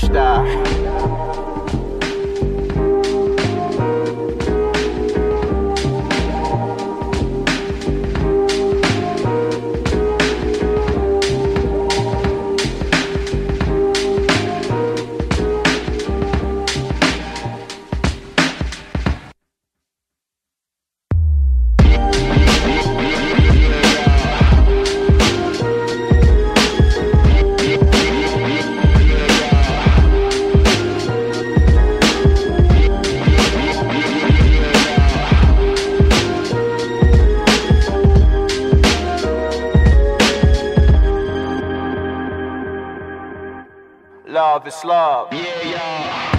star. Love is love. Yeah, y'all.